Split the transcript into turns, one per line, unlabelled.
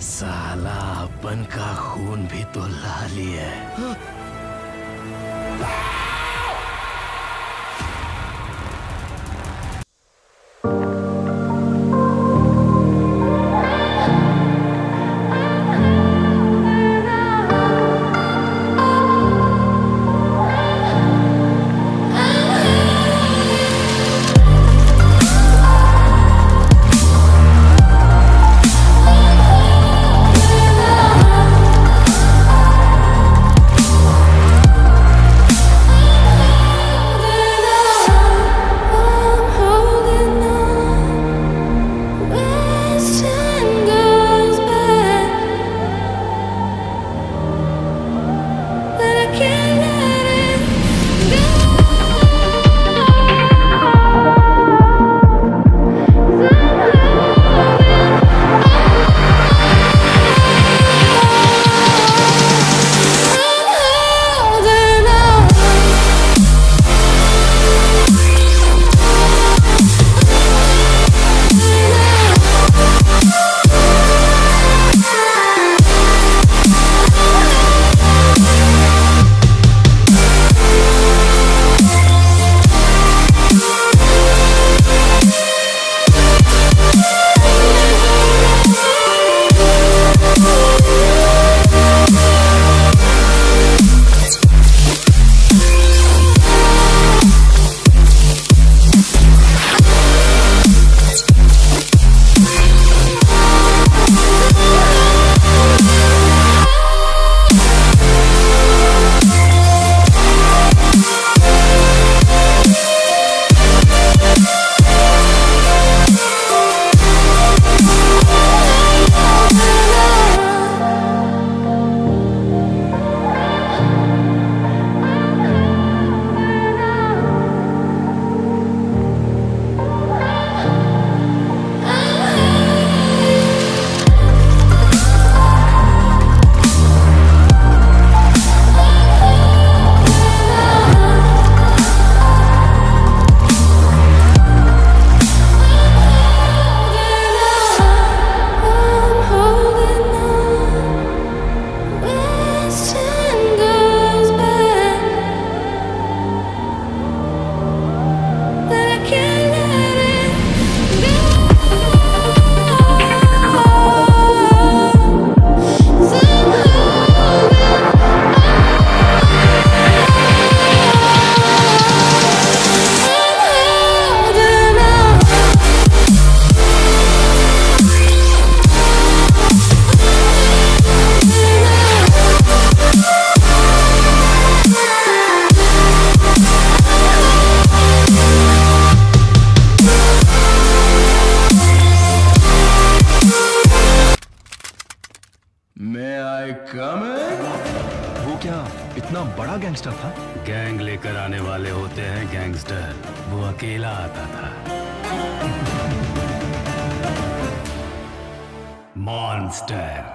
साला अपन का खून भी तो लाली है।
May I come in?
वो क्या इतना बड़ा गैंगस्टर था?
गैंग लेकर आने वाले होते हैं गैंगस्टर वो अकेला आता था। मॉन्स्टर